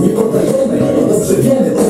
Nie poddajemy Dobrze wiemy,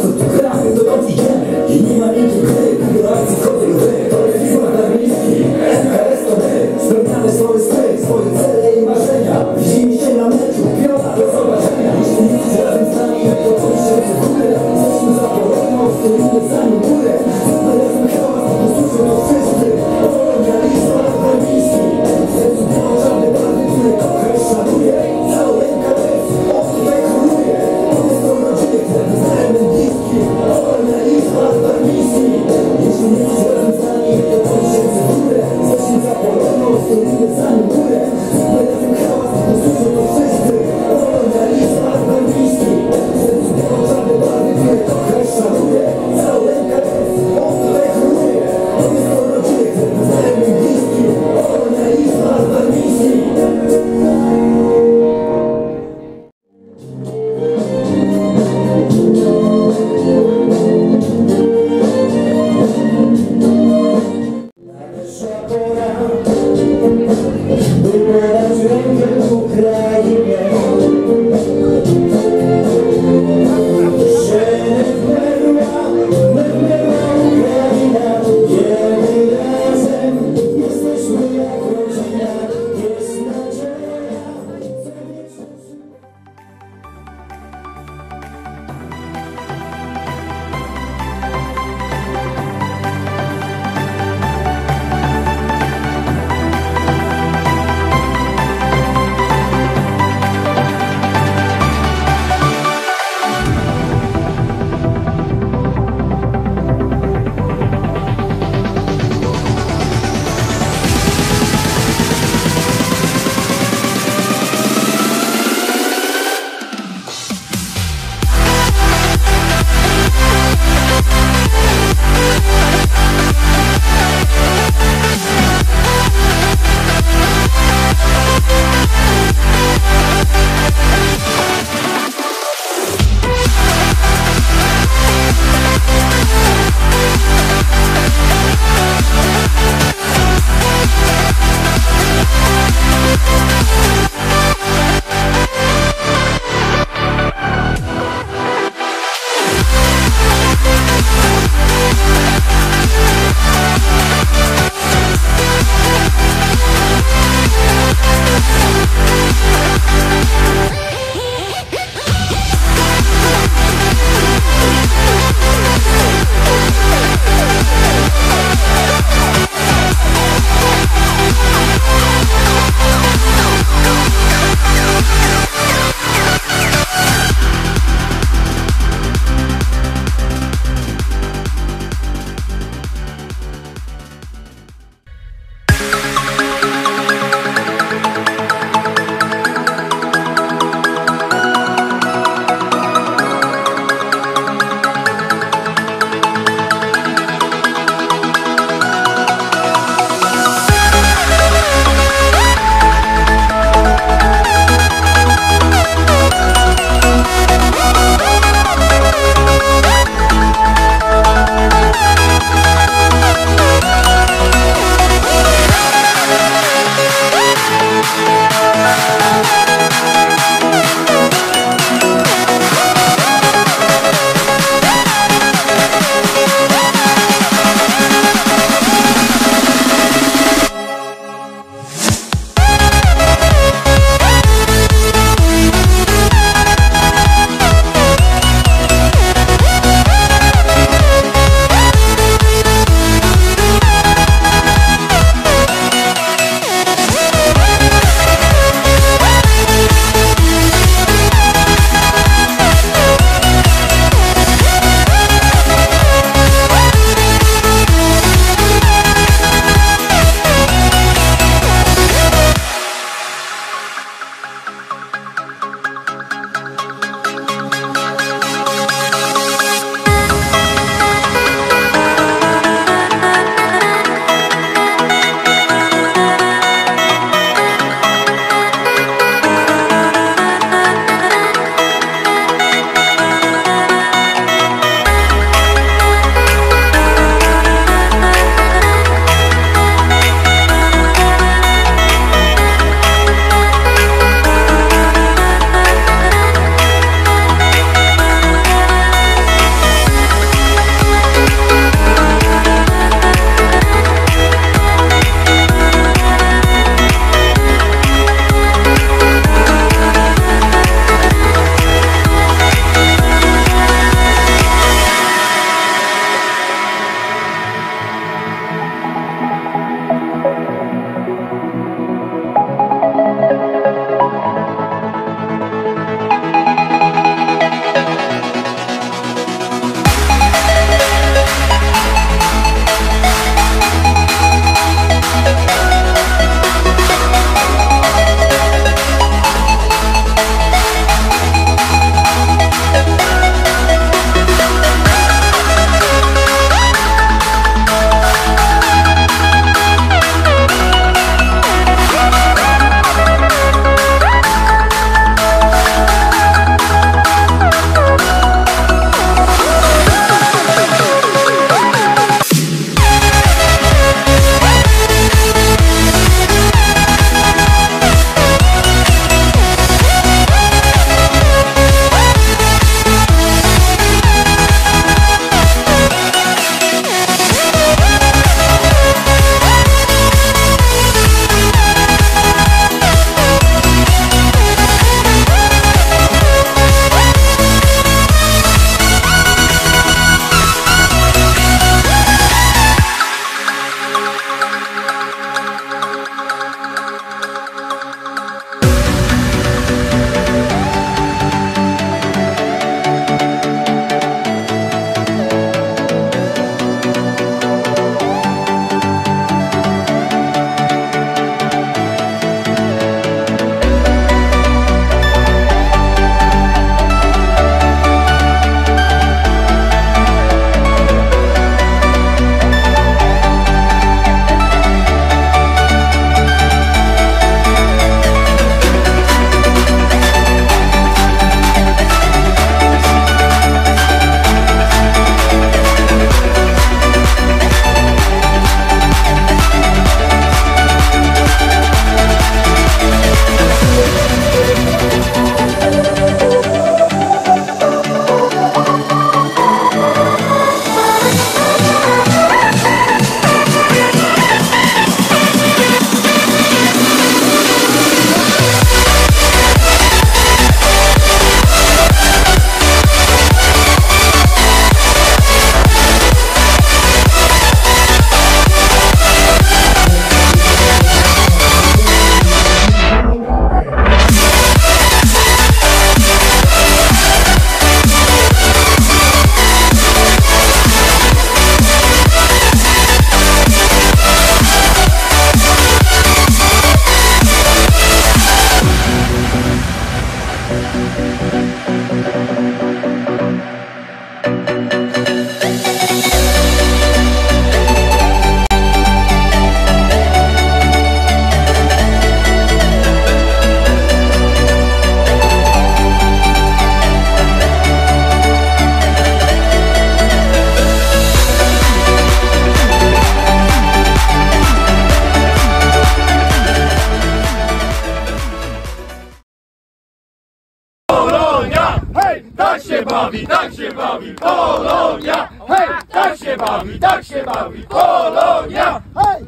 tak się bawi, tak się bawi Polonia! Hej, tak się bawi, tak się bawi Polonia! Hej!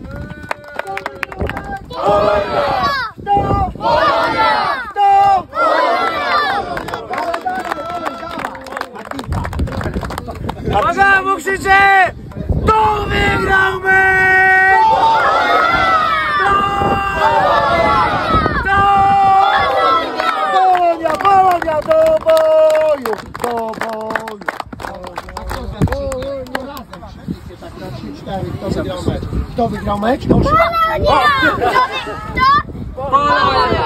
Uwaga, mu krzyczy! To wygrał mecz! Polonia, Polonia do boju! Do boju! Kto wygrał mecz? Kto wygrał mecz? Proszę.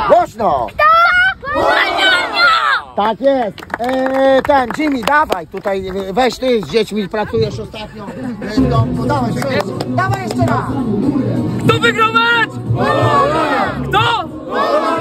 Głośno! Tak jest. E, ten, Jimmy, dawaj tutaj, e, weź ty z dziećmi, pracujesz ostatnio w domku, dawaj, dawaj jeszcze raz. Kto wygrał mecz? Kto? Kto